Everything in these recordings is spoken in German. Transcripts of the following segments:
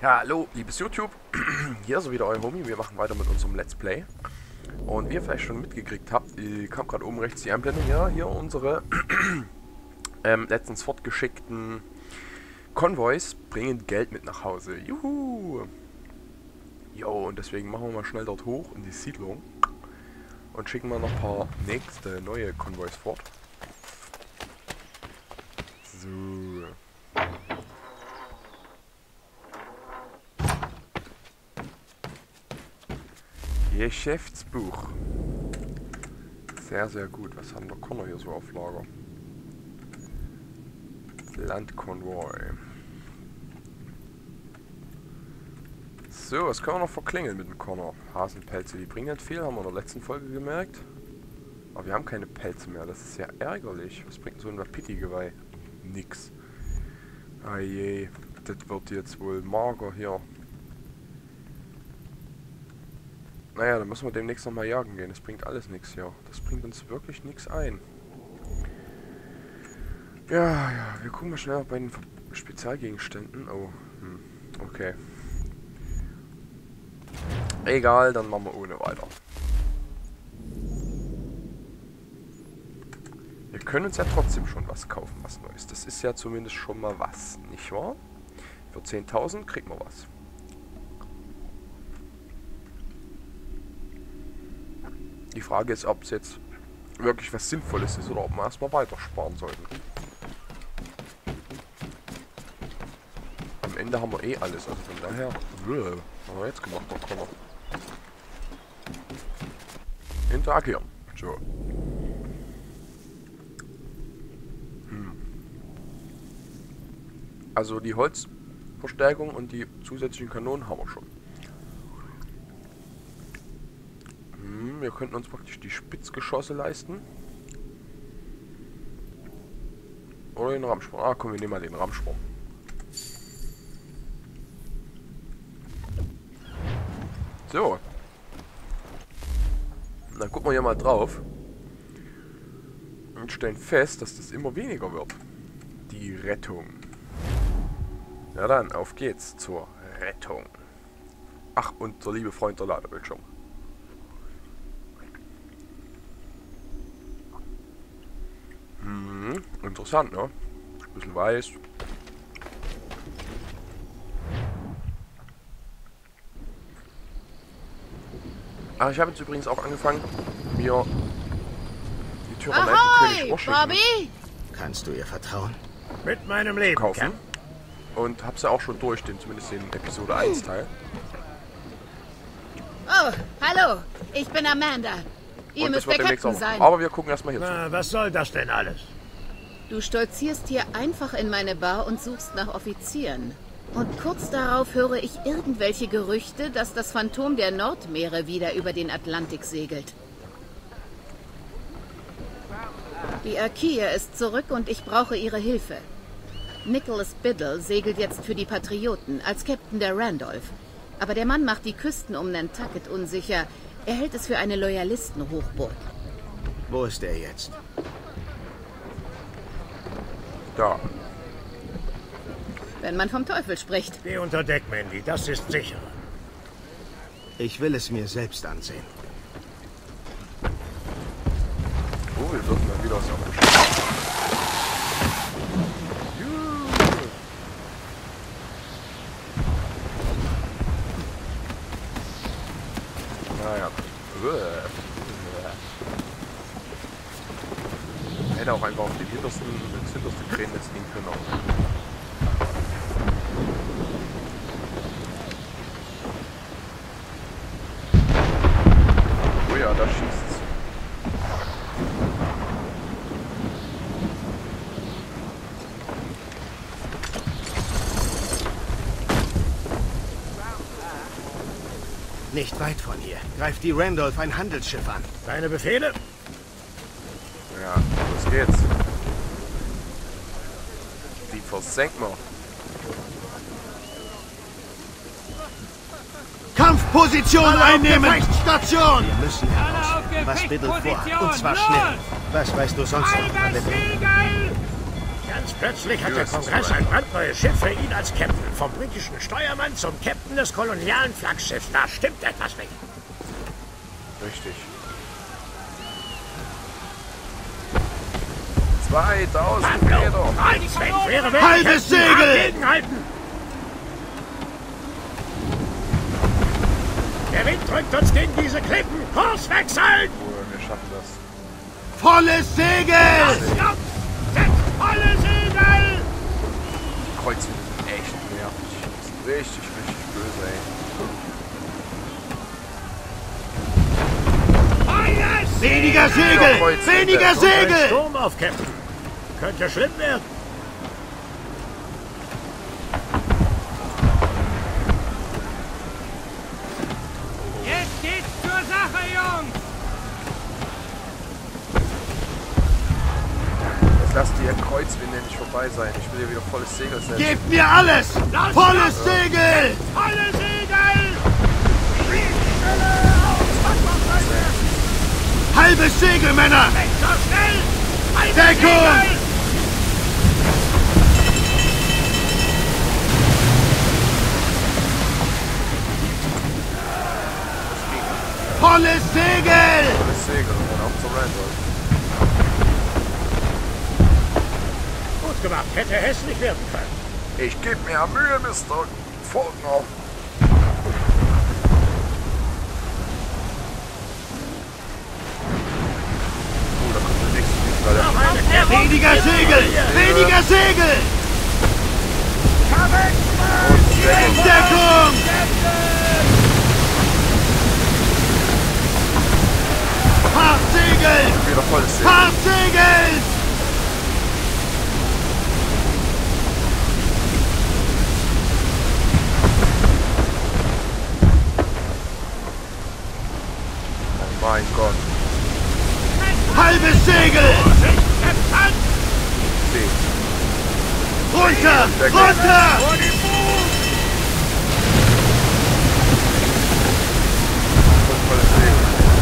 Ja, hallo, liebes YouTube. Hier ist wieder euer Homie. Wir machen weiter mit unserem Let's Play. Und wie ihr vielleicht schon mitgekriegt habt, kam gerade oben rechts die Einblendung. Ja, hier unsere ähm, letztens fortgeschickten Konvois bringen Geld mit nach Hause. Juhu! Jo, und deswegen machen wir mal schnell dort hoch in die Siedlung. Und schicken mal noch ein paar nächste neue Konvois fort. So. Geschäftsbuch. Sehr, sehr gut. Was haben wir Connor hier so auf Lager? Landkonvoi. So, was können wir noch verklingeln mit dem Connor? Hasenpelze, die bringen nicht viel, haben wir in der letzten Folge gemerkt. Aber wir haben keine Pelze mehr, das ist ja ärgerlich. Was bringt so ein Wapiti-Geweih? Nix. Ah je, das wird jetzt wohl mager hier. Naja, dann müssen wir demnächst nochmal jagen gehen. Das bringt alles nichts hier. Das bringt uns wirklich nichts ein. Ja, ja, wir gucken mal schnell bei den Spezialgegenständen. Oh, hm, okay. Egal, dann machen wir ohne weiter. Wir können uns ja trotzdem schon was kaufen, was Neues. Das ist ja zumindest schon mal was, nicht wahr? Für 10.000 kriegen wir was. Die Frage ist, ob es jetzt wirklich was Sinnvolles ist oder ob wir erstmal weitersparen sollten. Am Ende haben wir eh alles, also von daher... Was haben wir jetzt gemacht, noch Connor? Interagieren. So. Hm. Also die Holzverstärkung und die zusätzlichen Kanonen haben wir schon. Wir könnten uns praktisch die Spitzgeschosse leisten. Oder den Rammsprung. Ah, komm, wir nehmen mal den Rammsprung. So. Dann gucken wir hier mal drauf. Und stellen fest, dass das immer weniger wird. Die Rettung. Ja dann, auf geht's zur Rettung. Ach, und der liebe Freund der Ladebildschirm. Interessant, ne? Ein bisschen weiß. Ach, ich habe jetzt übrigens auch angefangen, mir die Tyrannei von König Bobby! Kannst du ihr vertrauen? Mit meinem Leben kaufen. Und hab's ja auch schon durch, den, zumindest den Episode 1 Teil. Oh, hallo, ich bin Amanda. Ihr und müsst der Captain sein. Aber wir gucken erstmal hier Na, zu. Was soll das denn alles? Du stolzierst hier einfach in meine Bar und suchst nach Offizieren. Und kurz darauf höre ich irgendwelche Gerüchte, dass das Phantom der Nordmeere wieder über den Atlantik segelt. Die Akia ist zurück und ich brauche ihre Hilfe. Nicholas Biddle segelt jetzt für die Patrioten als Captain der Randolph. Aber der Mann macht die Küsten um Nantucket unsicher. Er hält es für eine Loyalistenhochburg. Wo ist er jetzt? Da. Wenn man vom Teufel spricht. Geh unter Deck, Mandy. Das ist sicher. Ich will es mir selbst ansehen. Oh, wir dürfen mal wieder was auf Naja. Hätte auch einfach auf den hintersten, ins hinterste Krähennetz gehen können. Oh ja, da schießt's. Nicht weit von hier greift die Randolph ein Handelsschiff an. Deine Befehle? Geht's. Die versenken wir. Kampfposition einnehmen! Station! Wir müssen heraus, was Biddle vorhat. Und zwar schnell. Was weißt du sonst noch, Ganz plötzlich hat der Kongress ein brandneues Schiff für ihn als Captain. Vom britischen Steuermann zum Captain des kolonialen Flaggschiffs. Da stimmt etwas nicht. Richtig. 2000 Pablo, Meter. halt, Halbes Segel! Der Wind drückt uns gegen diese Klippen. Kurs wechseln! Oh, wir schaffen das. Volles Segel! Setzt volle Segel! Sind echt nervig. Die sind richtig, richtig böse, ey. Weniger Segel! Weniger Segel! Sturm auf, Captain. Könnte schlimm werden. Jetzt geht's zur Sache, Jungs! Jetzt lasst die Kreuzwinde nicht vorbei sein. Ich will hier wieder volles Segel setzen. Gebt mir alles! Volles Segel! Volle Segel! Halbes Segel, Männer! Nicht so schnell! Halbe Deckung! Segel! Volles Segel! Volles Segel und dann auch zur Randall. Gut gemacht. Hätte hässlich werden können. Ich gebe mir Mühe, Mr. Faulkner. Oh, der Weniger Segel! Weniger Segel! Und Deckung. Deckung! Fahrt Segel! Wieder volles Segel. Fahrt Segel! Oh mein Gott. Halbes Segel! Runter! Runter!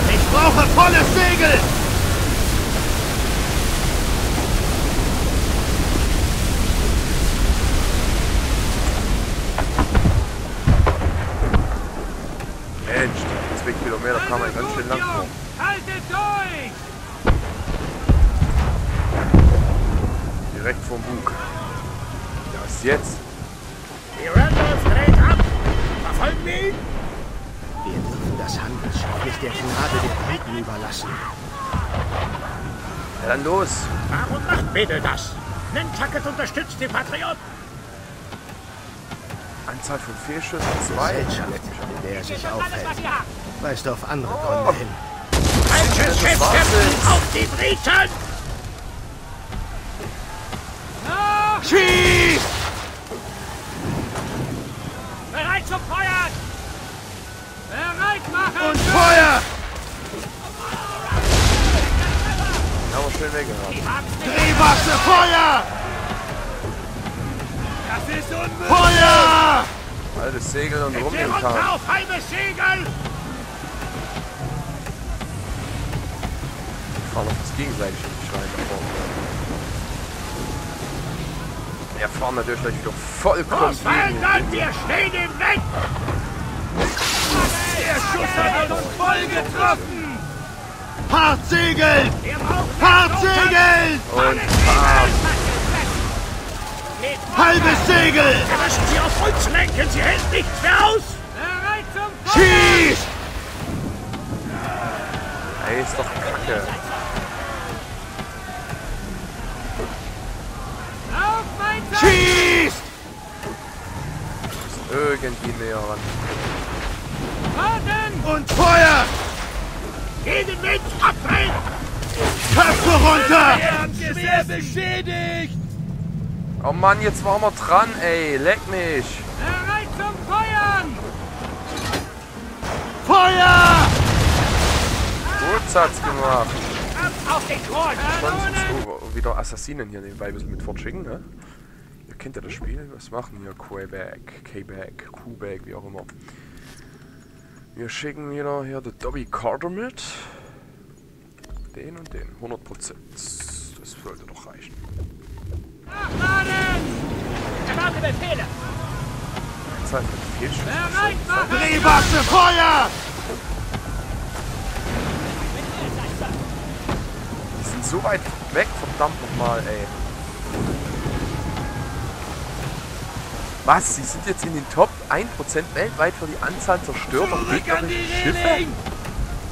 Ich brauche volles Segel! Bedel das? Nantucket unterstützt die Patrioten. Anzahl von Fehlschüssen, zwei. Gesellschaft, in der er sich aufhält, weist auf andere Gründe hin. Falsches Schiff! Auf die Briten! Schieß! Feuer! Das ist unmöglich! Feuer! Altes Segel und rum Wir den runter Kahn. auf halbes Segel! Fahren auf das gegenseitig in die Schreine da vorne. Wir fahren natürlich gleich wieder vollkommen verändern! Wind. Wir stehen im Weg! Der Schuss hat uns voll getroffen! Hart segeln! Segeln! Und. Halbes Segel! Müssen sie auf uns lenken! Sie hält nichts mehr aus! Bereit zum Feuern! Schieß! Ey, ist doch kacke. Auf mein Seil! Schieß! Irgendwie näher ran. Warten! Und Feuer! Gegen Wind! Abdrehen! Köpfe runter! Sehr beschädigt! Oh Mann, jetzt waren wir dran, ey. Leck mich. Bereit zum Feuern! Feuer! Gut hat's gemacht. Ab auf den Grund! Sonst wieder Assassinen hier nebenbei ein bisschen mit fortschicken, ne? Ihr kennt ja das Spiel. Was machen wir? Quebec, Quebec, Quebec, wie auch immer. Wir schicken wieder hier den Dobby Carter mit. Den und den. 100%. Das sollte doch reichen. Nachladen! Erwarte Befehle! Zeit für Fehlschüsse. Bereit machen! Drehwaffe, Feuer! Die sind so weit weg, verdammt nochmal, ey. Was? Sie sind jetzt in den Top 1% weltweit für die Anzahl zerstörter gegnerischen Schiffe?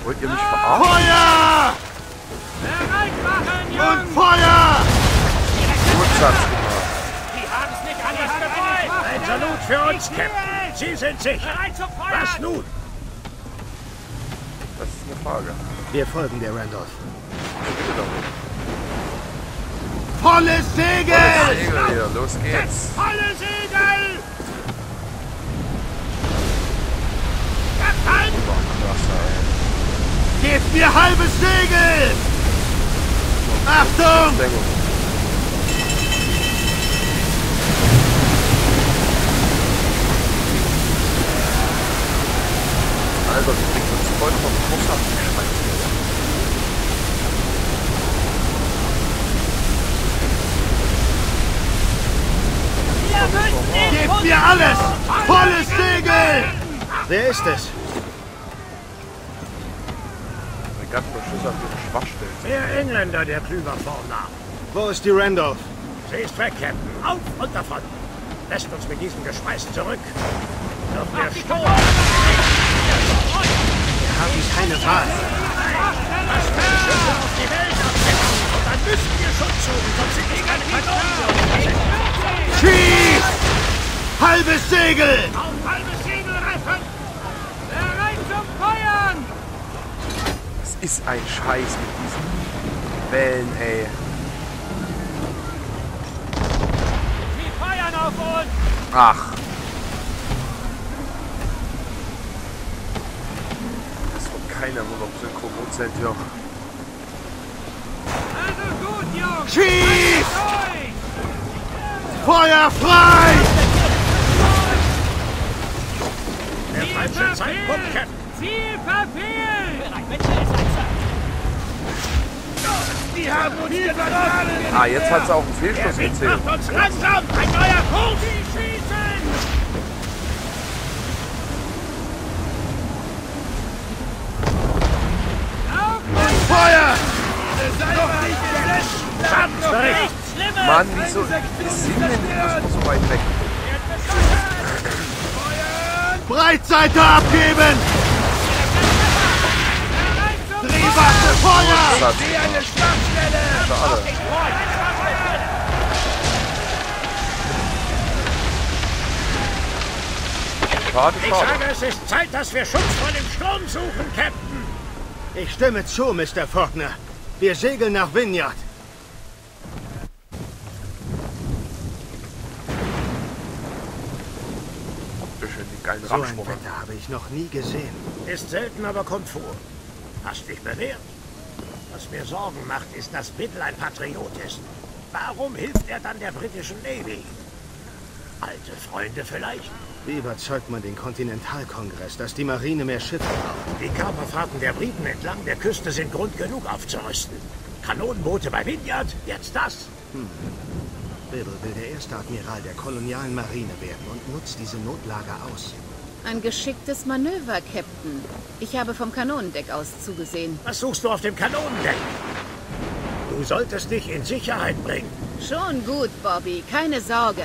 Wollt ihr mich verarschen? Feuer! Bereit machen, Und! Feuer! Gut, Satz gemacht. Die haben es nicht anders gewollt! Ein Salut für uns, Captain. Sie sind sicher. Was nun? Das ist eine Frage. Wir folgen der Randolph. Bitte doch. Volles Segel! Segel hier, los geht's. Volle Segel! Ey. Gebt mir halbes Segel! Achtung! Sehr gut. Alter, die kriegt uns voll vom Kurs abgeschmeißt. Wir Gebt mir alles! Volles Segel! Wer ist es? Fregattenbeschüsse haben ihre Der Engländer, der Klüger vornahm. Wo ist die Randolph? Sie ist weg, Captain. Auf und davon. Lässt uns mit diesem Geschmeiß zurück. Doch der Sturm. Wir haben keine Wahl. Schüsse auf die Welt absetzen. Und dann müssen wir Schutz suchen, sonst sind die keine Kanonen. Schieß! Halbes Segel! Auf halbe Segel reffen! Bereit zum Feuern! Das ist ein Scheiß mit diesen Wellen, ey. Sie feuern auf uns! Ach. Das wird keiner 100% Synchro-Prozent hier. Also gut, Jungs! Schieß! Feuer frei! Der falsche Zeitpunkt! Captain. Ziel verfehlt! Die haben uns überladen. Ah, jetzt hat sie auch einen Fehlschuss gezählt. macht uns langsam. Ein neuer Kurs. Sie schießen! Auf mein Feuer! Bericht. Schlimmes! Mann, wieso sind denn die Rüstung so weit weg? Breitseite abgeben! Bereit zum Drehwaffe, Feuer! Satz gemacht. Schade. Schade, Ich schade. sage, es ist Zeit, dass wir Schutz vor dem Sturm suchen, Captain. Ich stimme zu, Mr. Faulkner. Wir segeln nach Vineyard. Bisschen den geilen So ein. Wetter habe ich noch nie gesehen. Ist selten, aber kommt vor. Hast dich bewährt. Was mir Sorgen macht, ist, dass Biddle ein Patriot ist. Warum hilft er dann der britischen Navy? Alte Freunde vielleicht? Wie überzeugt man den Kontinentalkongress, dass die Marine mehr Schiffe braucht? Die Kaperfahrten der Briten entlang der Küste sind Grund genug aufzurüsten. Kanonenboote bei Vineyard, jetzt das. Biddle will der erste Admiral der kolonialen Marine werden und nutzt diese Notlage aus. Ein geschicktes Manöver, Captain. Ich habe vom Kanonendeck aus zugesehen. Was suchst du auf dem Kanonendeck? Du solltest dich in Sicherheit bringen. Schon gut, Bobby. Keine Sorge.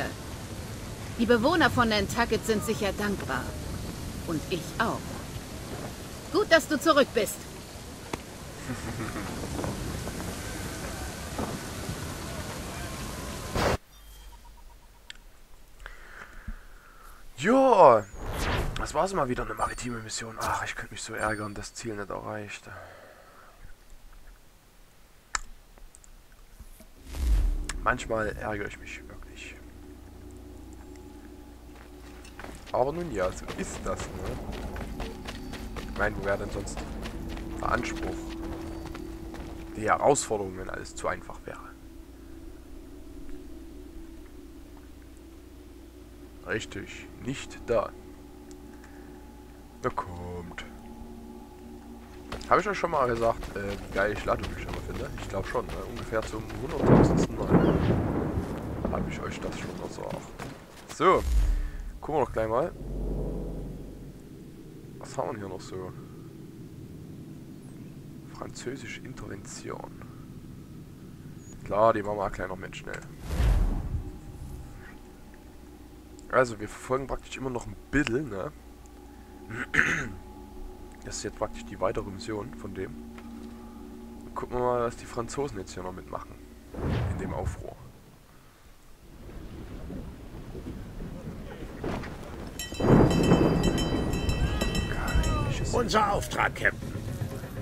Die Bewohner von Nantucket sind sicher dankbar. Und ich auch. Gut, dass du zurück bist. Ja, das war's mal wieder eine maritime Mission. Ach, ich könnte mich so ärgern, das Ziel nicht erreicht. Manchmal ärgere ich mich wirklich. Aber nun ja, so ist das, ne? Ich meine, wo wäre denn sonst der Anspruch? Die Herausforderung, wenn alles zu einfach wäre. Richtig, nicht da. Na kommt. Habe ich euch schon mal gesagt, äh, wie geil ich immer finde? Ich glaube schon, ne? ungefähr zum 100.000. Mal. habe ich euch das schon gesagt. So, gucken wir doch gleich mal. Was haben wir hier noch so? Französische Intervention. Klar, die machen wir gleich noch mit schnell. Also, wir verfolgen praktisch immer noch ein bisschen, ne? Das ist jetzt praktisch die weitere Mission von dem. Gucken wir mal, was die Franzosen jetzt hier noch mitmachen. In dem Aufruhr. Unser Auftrag, Captain.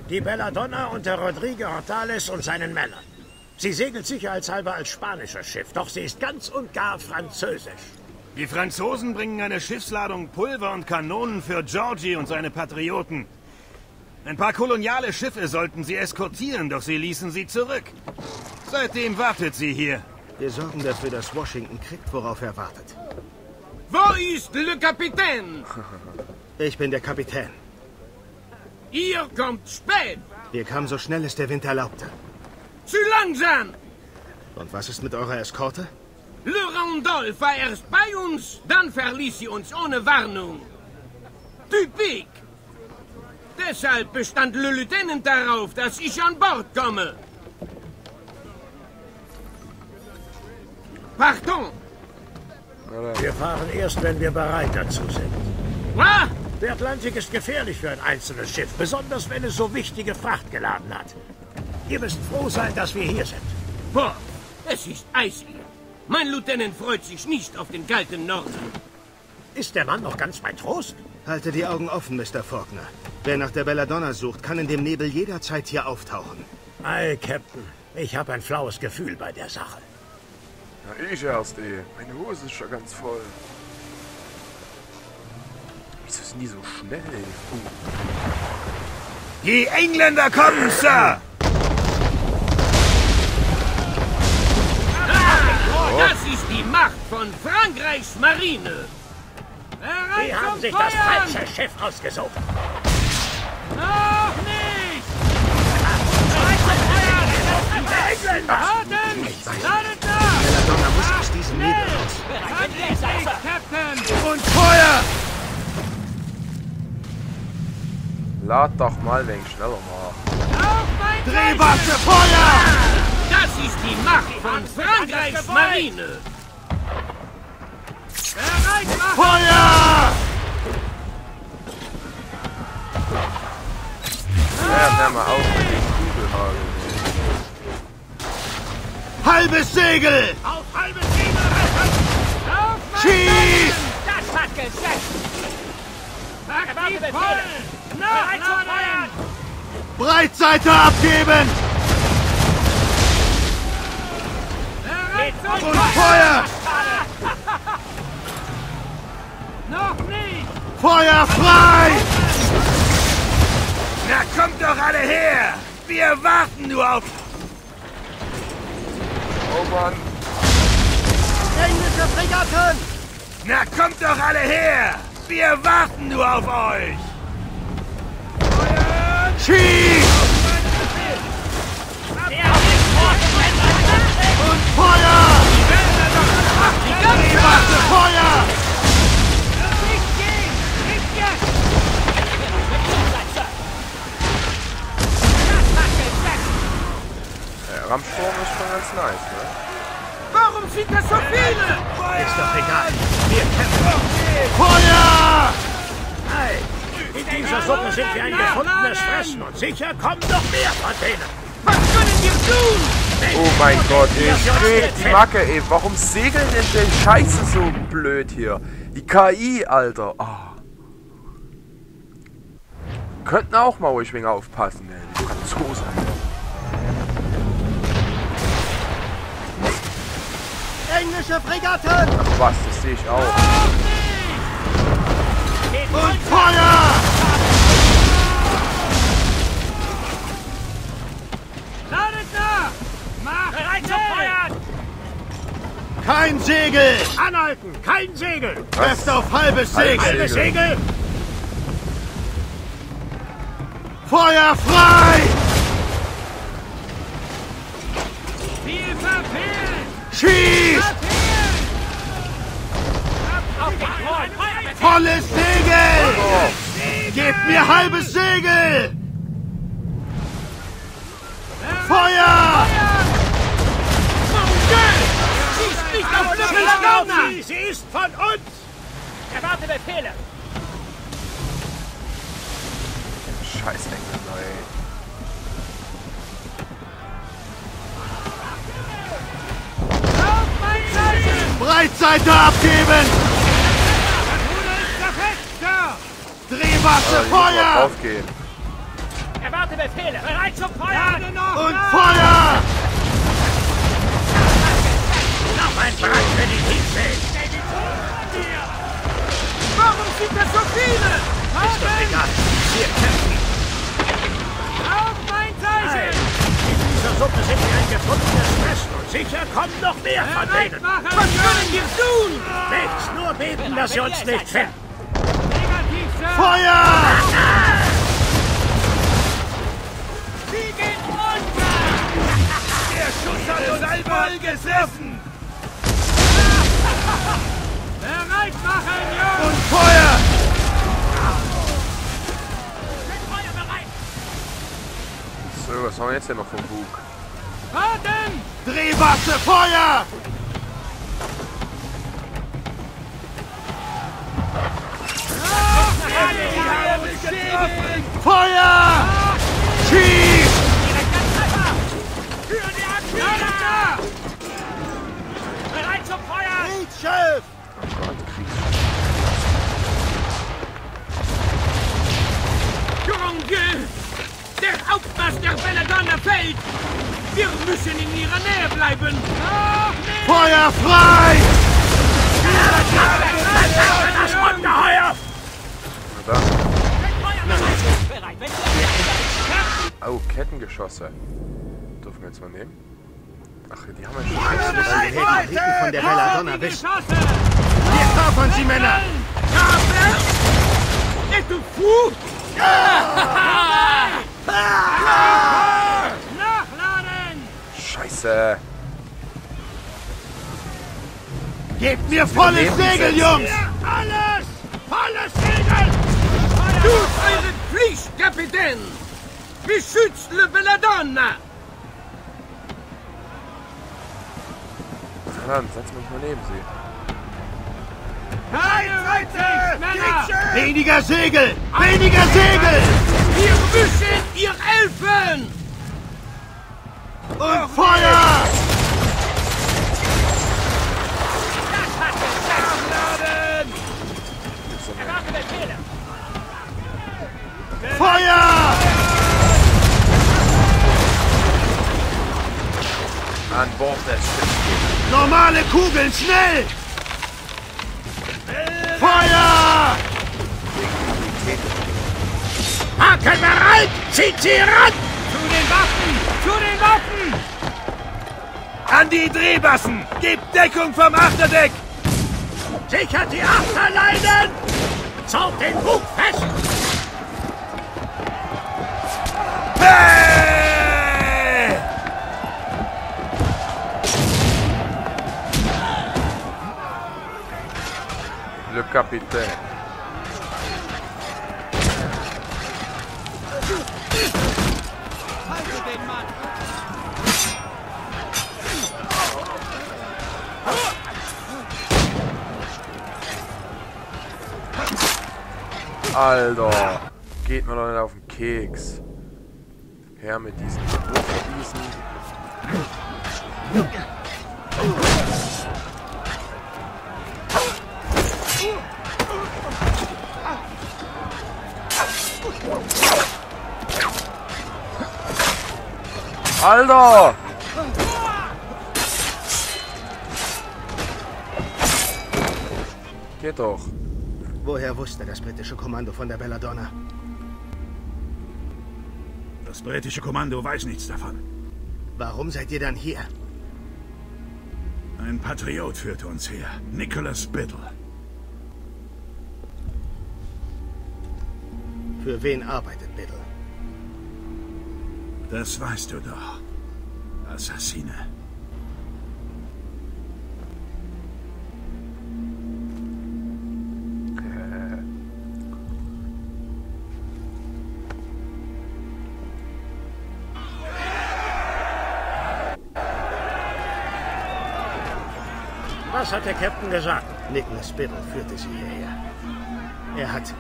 Die Belladonna unter Rodrigo Hortales und seinen Männern. Sie segelt sicherheitshalber als spanisches Schiff, doch sie ist ganz und gar französisch. Die Franzosen bringen eine Schiffsladung Pulver und Kanonen für Georgie und seine Patrioten. Ein paar koloniale Schiffe sollten sie eskortieren, doch sie ließen sie zurück. Seitdem wartet sie hier. Wir sorgen dafür, dass Washington kriegt, worauf er wartet. Wo ist le Kapitän? Ich bin der Kapitän. Ihr kommt spät. Ihr kam so schnell es der Wind erlaubte. Zu langsam. Und was ist mit eurer Eskorte? Le Randolph war erst bei uns, dann verließ sie uns ohne Warnung. Typik. Deshalb bestand Le Lieutenant darauf, dass ich an Bord komme. Pardon. Wir fahren erst, wenn wir bereit dazu sind. Was? Der Atlantik ist gefährlich für ein einzelnes Schiff, besonders wenn es so wichtige Fracht geladen hat. Ihr müsst froh sein, dass wir hier sind. Boah, es ist eisig. Mein Lieutenant freut sich nicht auf den kalten Norden. Ist der Mann noch ganz bei Trost? Halte die Augen offen, Mr. Faulkner. Wer nach der Belladonna sucht, kann in dem Nebel jederzeit hier auftauchen. Ei, Captain. Ich habe ein flaues Gefühl bei der Sache. Ja, ich erst, eh. Meine Hose ist schon ganz voll. Wieso sind die so schnell? Die Engländer kommen, Sir! Von Frankreichs Marine. Bereit Die haben sich das Feuern! falsche Schiff ausgesucht. Noch nicht! Warten! Ladet da! Belladonna muss aus diesem Nebel raus. Handlich, Captain! Und Feuer! Lad doch mal wenig schneller mal. Auf mein Drehwaffe, Feuer! Das ist die Macht von Frankreichs Marine. Feuer! Ja, hör mal auf mit den Kugelhageln. Halbes Segel! Auf halbe Segel retten! Schieß! Das hat gesetzt! Pack die voll! Nachladen! Breitseite abgeben! Und Feuer! Feuer! Noch nicht! Feuer frei! Na kommt doch alle her! Wir warten nur auf... Oh Mann. Englische Fregatten! Na kommt doch alle her! Wir warten nur auf euch! Schieß! Und Feuer! Drehwaffe, Feuer! Der Rammsturm ist schon ganz nice, ne? Warum sind das so viele? Ist doch egal. Wir kämpfen. Feuer! Ei, in dieser Suppe sind wir ein gefundenes Fressen und sicher kommen noch mehr von denen. Was können wir tun? Oh mein Gott, ich krieg die Macke, ey. Warum segeln denn die Scheiße so blöd hier? Die KI, Alter. Ah. Könnten auch mal ruhig wegen aufpassen, ey. Die Franzosen. Englische Fregatten! Ach was, das sehe ich auch. Und Feuer! Ladet da! Macht Bereit zum Feuern! Kein Segel! Anhalten! Kein Segel! Trefft auf halbes Segel! Halbe Segel! Feuer frei! Viel verfehlt! Schieß! Volles Segel! Gebt mir halbes Segel! Feuer! Schieß nicht auf! Sie, sie ist von uns! Erwarte Befehle! Scheiß Engländer, ey. Breitseite abgeben! Drehwasser, Feuer! draufgehen. Erwarte Befehle! Bereit zum Feuer! Und Feuer! Noch ein Brand für die Hilfe! Warum sind das so viele? Ist doch egal. Wir kämpfen. Auf mein Zeichen! In dieser Suppe sind wir ein gefundenes Fressen und sicher kommen noch mehr von denen. Was können wir tun? Nichts, nur beten, dass sie uns nicht finden. Feuer! Sie gehen runter! Der Schuss hat uns voll gesessen! Bereit machen, Jungs! Und Feuer! So, was haben wir jetzt hier noch vom Bug? Warten! Drehwasser, Feuer! Feuer! Schieß! Bereit zum Feuer! Kriegsschiff! Junge! Der Aufpass der Belladonna fällt! Wir müssen in ihrer Nähe bleiben! Feuer frei! Das Ungeheuer! Da. Oh, Kettengeschosse. Dürfen wir jetzt mal nehmen? Ach, die haben wir schon. Den Helden von der Belladonna. Geschosse! Wir kapern sie, Männer! Kabel! Du fou? Nachladen! Scheiße. Gebt mir volles Segel. Jungs! Alles! Pflicht, Kapitän! Beschützt Le Belladonna! Setzen wir uns mal neben sie. Seite! Männer! Weniger Segel! Weniger Segel! Wir müssen ihr helfen! Und Feuer! Erwarte Befehle! Feuer! An Bord des Schiffs. Normale Kugeln, schnell! Feuer! Haken bereit! Zieht sie ran! Zu den Waffen! Zu den Waffen! An die Drehbassen! Gebt Deckung vom Achterdeck! Sichert die Achterleinen! Zaugt den Bug fest! Bäh! Le Capitaine. Alter, geht mir doch nicht auf den Keks. Her mit diesen diesen. Alter! Geht doch. Woher wusste das britische Kommando von der Belladonna? Das britische Kommando weiß nichts davon. Warum seid ihr dann hier? Ein Patriot führte uns her. Nicholas Biddle. Für wen arbeitet Biddle? Das weißt du doch. Assassine. Was hat der Captain gesagt? Nicholas Biddle führte sie hierher. Er hat...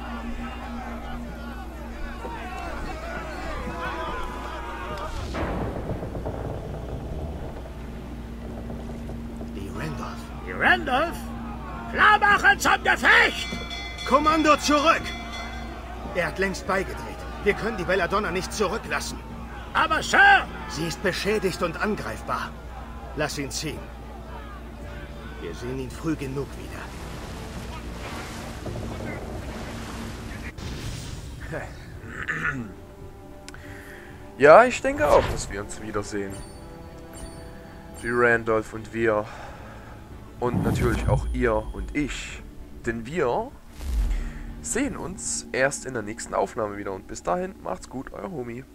Die Randolph. Die Randolph? Klar machen zum Gefecht! Kommando zurück! Er hat längst beigedreht. Wir können die Belladonna nicht zurücklassen. Aber Sir! Sie ist beschädigt und angreifbar. Lass ihn ziehen. Wir sehen ihn früh genug wieder. Ja, ich denke auch, dass wir uns wiedersehen. Die Randolph und wir. Und natürlich auch ihr und ich. Denn wir sehen uns erst in der nächsten Aufnahme wieder. Und bis dahin, macht's gut, euer Homie.